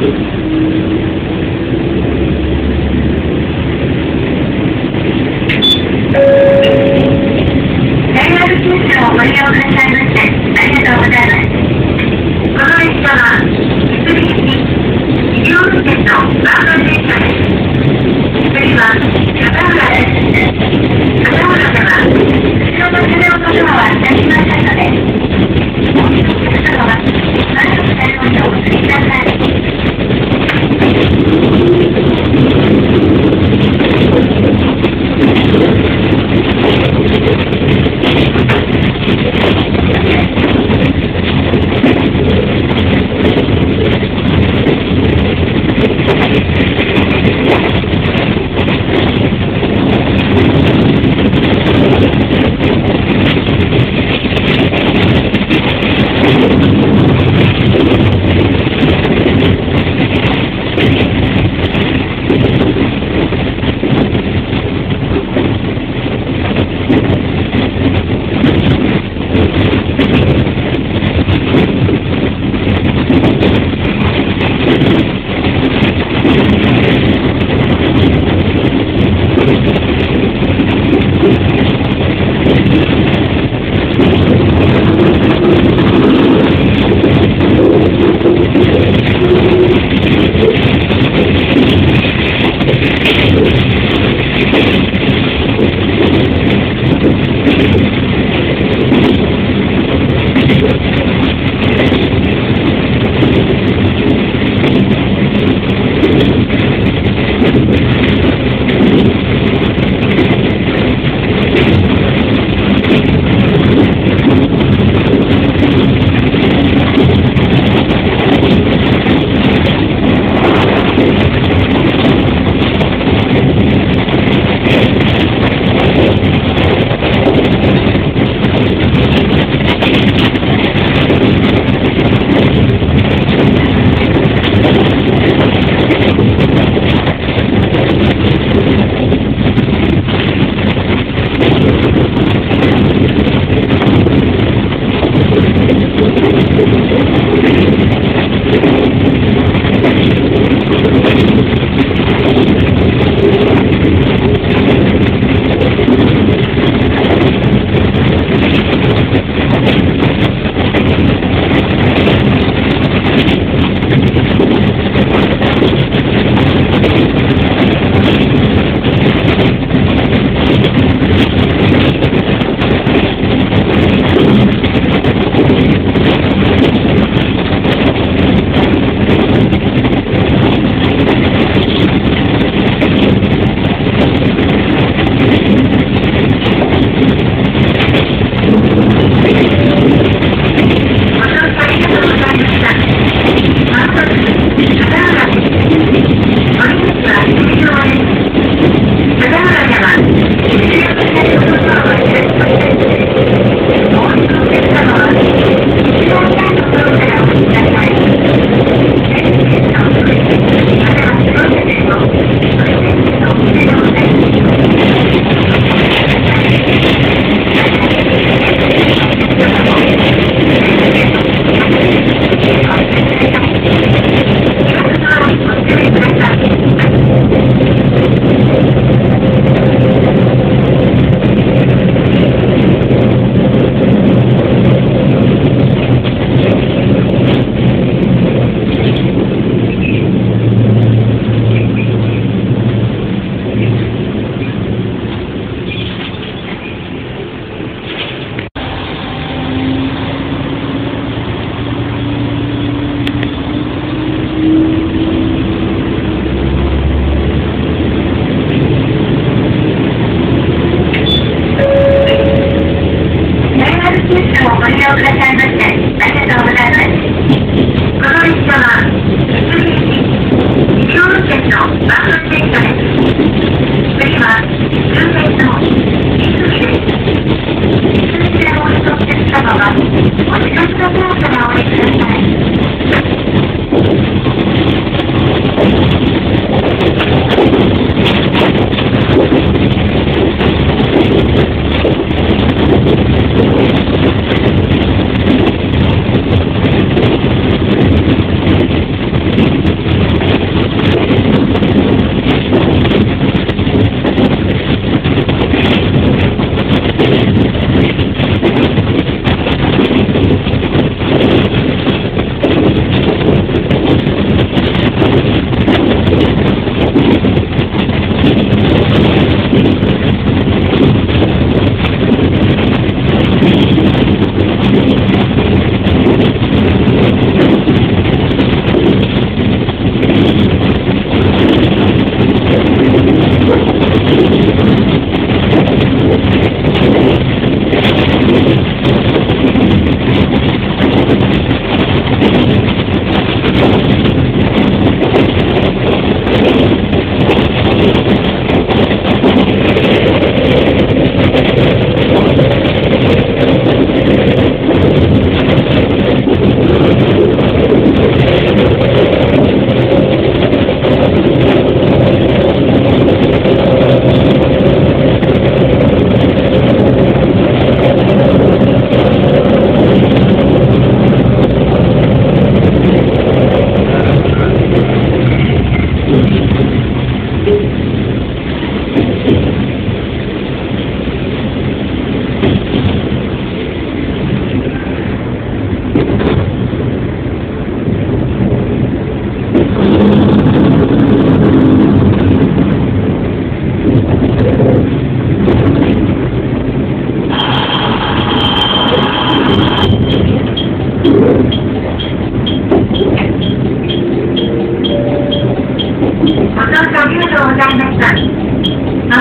何?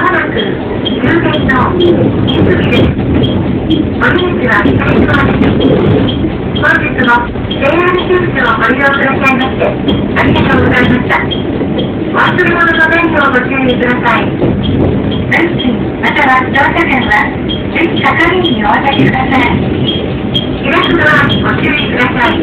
です。お荷物は最高です。本日も JR 施設をご利用くださいましてありがとうございました。お忘れ物の弁当をご注意ください。運賃または乗車券はぜひ係員にお渡しください。イラストはご注意ください。